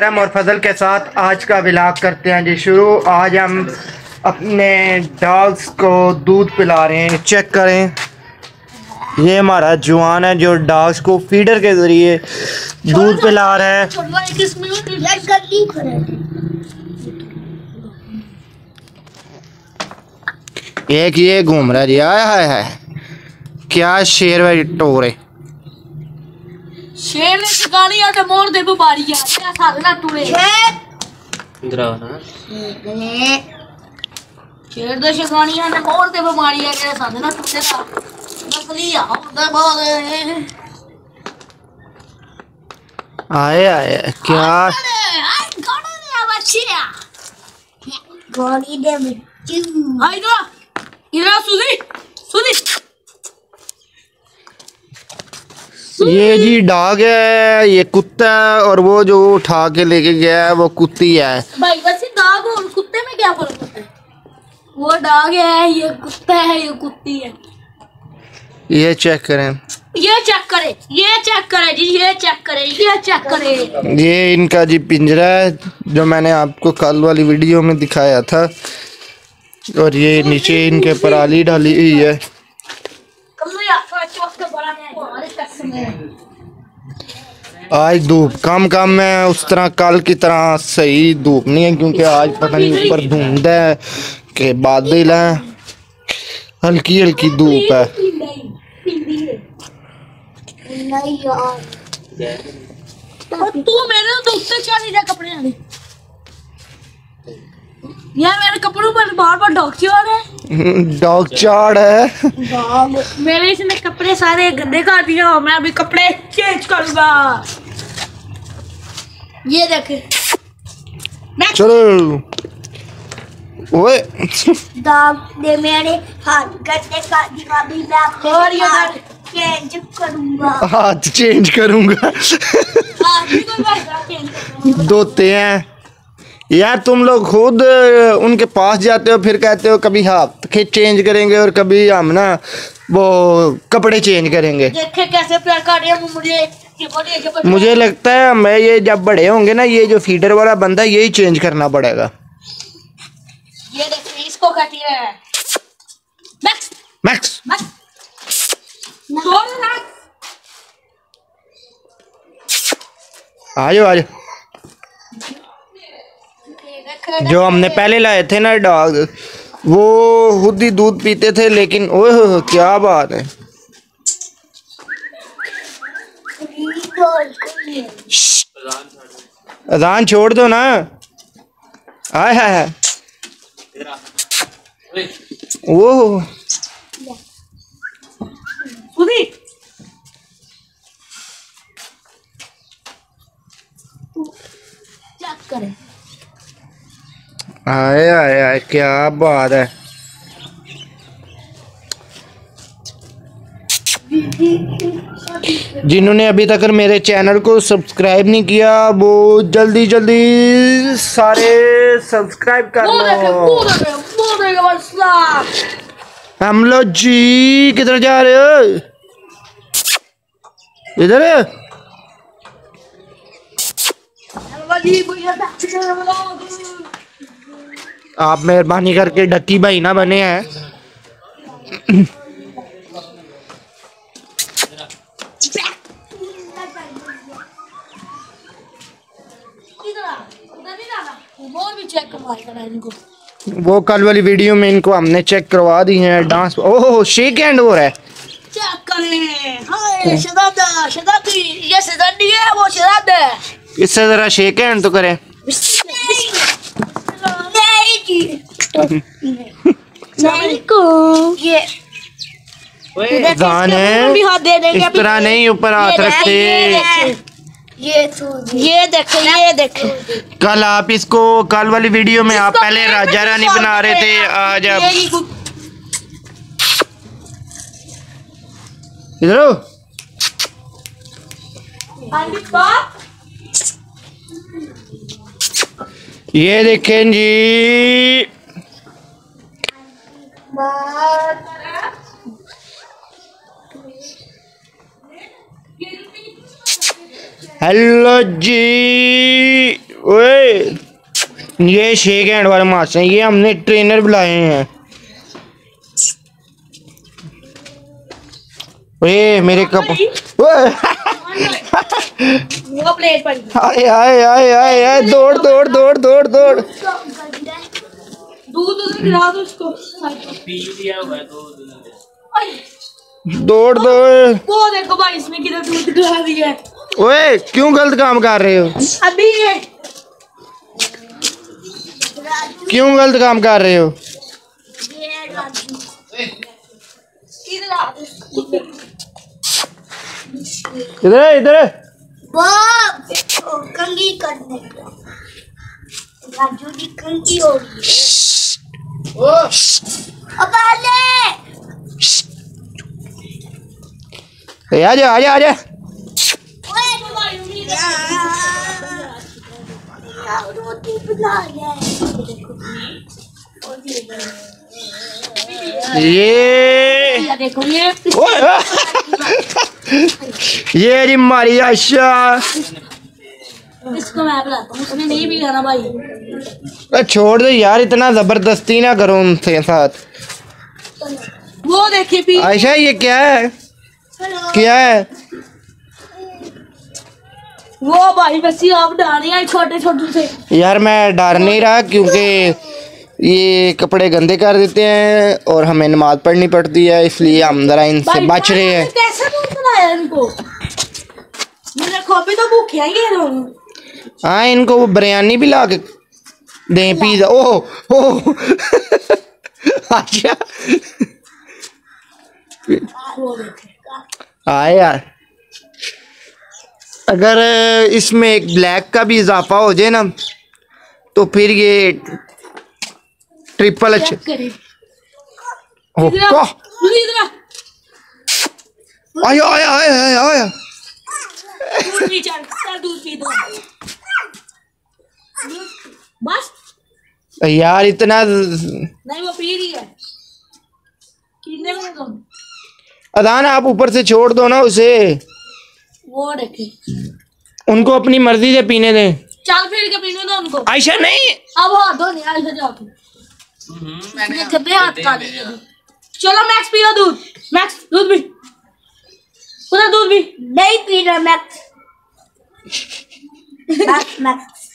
करम और फजल के साथ आज का विलाग करते हैं जी शुरू। आज हम अपने डॉग्स को दूध पिला रहे हैं। चेक करें। ये हमारा जवान है जो डॉग्स को फीडर के ज़रिए दूध पिला रहा है। एक ये घूम रहा है जी। आया है, क्या शेर है टोरे। शेर ने शिकारी आते तो मोर दे बुबारी है। तेरा सारे ना टूरे शेर। इधर ना। शेर दे। शिकारी आते तो मोर दे बुबारी है। तेरा सारे ना टूरे ना नकली आओ दे आए आए। क्या? गाड़ी दे बच्चू। आई तो इधर सुधी सुधी। ये जी डॉग है ये कुत्ता है और वो जो उठा के लेके गया है वो कुत्ती है। भाई बस ये डॉग और कुत्ते में क्या फ़र्क होता है? वो डॉग है ये कुत्ता है ये कुत्ती है। ये चेक करें। ये चेक करे ये चेक करे जी ये चेक करे ये चेक करे। ये इनका जी पिंजरा है जो मैंने आपको कल वाली वीडियो में दिखाया था। और ये नीचे इनके पराली डाली हुई है कल्लू यार थोड़ा चौक के बड़ा है हमारे कसम है आज धूप। कम कम है उस तरह कल की तरह सही धूप नहीं है क्योंकि आज पता नहीं ऊपर धूंध है के बादल है। हल्की हल्की धूप है। तू मेरे तो कपड़े यार मेरे कपड़ों पर बार बार डॉग क्यों है। डॉग चाड़ है। मेरे इसने कपड़े सारे गंदे कर दिए और मैं अभी कपड़े चेंज करूँगा। ये देख। चलो। ओए। दाग दे मेरे हाथ गड्ढे का दिखा भी मैं और ये हाथ चेंज करूँगा। हाथ चेंज करूँगा। हाँ, करूँगा। धोते हैं। यार तुम लोग खुद उनके पास जाते हो फिर कहते हो कभी हाथ के चेंज करेंगे और कभी हम ना वो कपड़े चेंज करेंगे। देखे कैसे प्यार कर रहे मुझे? मुझे लगता है मैं ये जब बड़े होंगे ना ये जो फीडर वाला बंदा यही चेंज करना पड़ेगा। ये देखिए इसको कहती है। मैक्स मैक्स मैक्स छोड़ ना। आ जाओ आ जाओ जो हमने पहले लाए थे ना डॉग वो खुद ही दूध पीते थे लेकिन ओह हो, हो, क्या बात है। अजान छोड़ दो ना। आय हाय हाय वो करें? आए आए आए क्या बात है जिन्होंने अभी तक मेरे चैनल को सब्सक्राइब नहीं किया वो जल्दी जल्दी सारे सब्सक्राइब कर लो। हम लोग जी किधर जा रहे हो इधर व्लॉग। आप मेहरबानी करके डक्की भाई ना बने हैं। वो कल वाली वीडियो में इनको हमने चेक करवा दी है डांस ओह शेक हैंड हो रहा है। है? इससे जरा शेक हैंड तो करें। ये जान भी है। हाथ दे देंगे इस तरह नहीं ऊपर हाथ रखते। देखे, ये तो ये देखे ये देखे। कल आप इसको कल वाली वीडियो में आप पहले राजा रानी बना रहे थे आज आप इधर ये देखें जी। हेलो जी। ओए ये शेक हैंड वाले मास्टर हैं। ये हमने ट्रेनर बुलाए हैं। ओए मेरे कप वो प्लेट पड़ी आए आए आए आए आए दौड़ दौड़ दौड़ दौड़ दौड़। दूध गिरा दो उसको। आई, दौड़ दौड़। वो देखो भाई इसमें किधर दूध गिरा दिया है। ओए क्यों गलत काम कर रहे हो? अभी ये। क्यों गलत काम कर रहे हो ये राजू किधर आ गए? इधर है, इधर है। वो ओ, कंगी करने का। राजू की कंगी हो रही है। अब आले ए, आजा आजा आजा रोटी बना ले। ये। ये देखो ये। ओए आ! ये जी हमारी आयशा इसको मैं बुलाता उसने नहीं भी भाई। छोड़ दो यार इतना ज़बरदस्ती ना करो उनके साथ। वो देखिए पी आयशा ये क्या है? क्या है? वो भाई बस आप रहे हैं छोटे छोटे से। यार मैं डर नहीं रहा क्योंकि ये कपड़े गंदे कर देते हैं और हमें नमाज़ पढ़नी पड़ती है इसलिए हम जरा इनसे बच रहे हैं। कैसे इनको? तो भूखे हैं हाँ इनको वो बिरयानी भी ला के दें पिज्जा। ओह ओह। अच्छा। हाँ यार। अगर इसमें एक ब्लैक का भी इजाफा हो जाए ना तो फिर ये ट्रिपल चेक करिए इधर आ, का दूध इधर आ। आया आया आया आया बस। यार इतना नहीं वो पी रही है। पीने में तुम अदान आप ऊपर से छोड़ दो ना उसे। वो उनको अपनी मर्ज़ी से पीने दें। चल फिर के पीने दो उनको। आयशा नहीं। अब हाथ धो नहीं आगे जाके ये गंदे हाथ का दिए चलो मैक्स पियो दूध। मैक्स दूध पी पूरा दूध पी नहीं पी रहा मैक्स मैक्स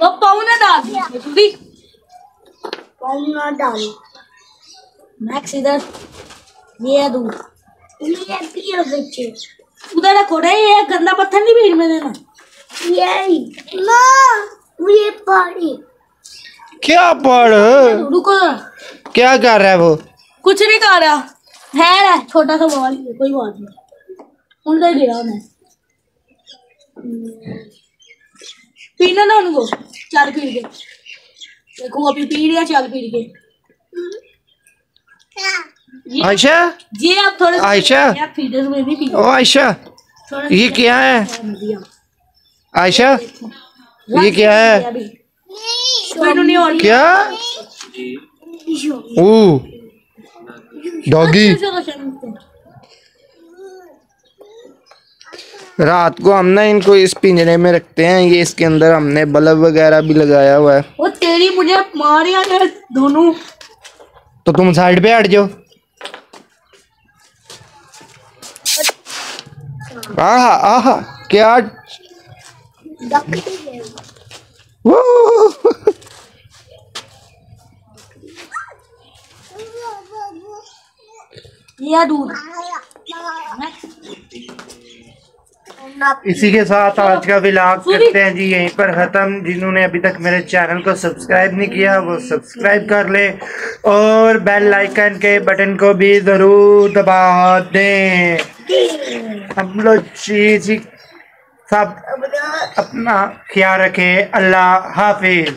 वो पौने डाल जल्दी पाउना डालो मैक्स इधर। ये है दूध। ये पियो बच्चे। उधर रखो रे ये गंदा पत्थर नहीं भीड़ में देना यही माँ मुझे पानी। क्या पढ़? रुको क्या कर रहा है वो? कुछ नहीं कर रहा। है छोटा सा ही है, कोई बात नहीं। उनका ही गिरा मैं। पीने ना उनको चार पी के। देखो अभी पी चार पी के। आयशा? ये आप थोड़े आयशा। फीडर में भी पी ओ आयशा ये क्या है? आयशा ये क्या है? और क्या? ओ। डॉगी। रात को हम ना इनको इस पिंजरे में रखते हैं ये इसके अंदर हमने बल्ब वगैरह भी लगाया हुआ है। वो तेरी मुझे मार या दोनों। तो तुम साइड पे हट जाओ। आहा आहा क्या? वो ये दूध? इसी के साथ आज का विलाग करते हैं जी यहीं पर ख़त्म। जिन्होंने अभी तक मेरे चैनल को सब्सक्राइब नहीं किया वो सब्सक्राइब कर ले और बेल आइकन के बटन को भी ज़रूर दबा दें। हम लोग जी जी सब अपना ख्याल रखें। अल्लाह हाफिज़।